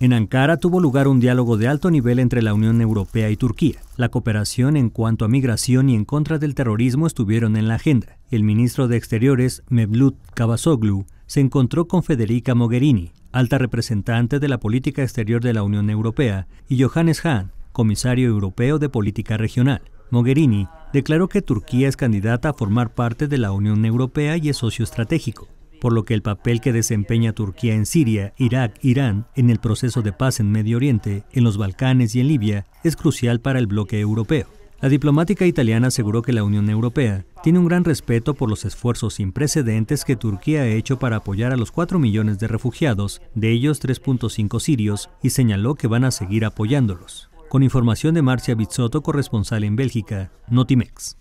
En Ankara tuvo lugar un diálogo de alto nivel entre la Unión Europea y Turquía. La cooperación en cuanto a migración y en contra del terrorismo estuvieron en la agenda. El ministro de Exteriores, Mevlut Cavazoglu, se encontró con Federica Mogherini, alta representante de la política exterior de la Unión Europea, y Johannes Hahn, comisario europeo de política regional. Mogherini declaró que Turquía es candidata a formar parte de la Unión Europea y es socio estratégico por lo que el papel que desempeña Turquía en Siria, Irak, Irán, en el proceso de paz en Medio Oriente, en los Balcanes y en Libia, es crucial para el bloque europeo. La diplomática italiana aseguró que la Unión Europea tiene un gran respeto por los esfuerzos sin precedentes que Turquía ha hecho para apoyar a los 4 millones de refugiados, de ellos 3.5 sirios, y señaló que van a seguir apoyándolos. Con información de Marcia Bizzotto, corresponsal en Bélgica, Notimex.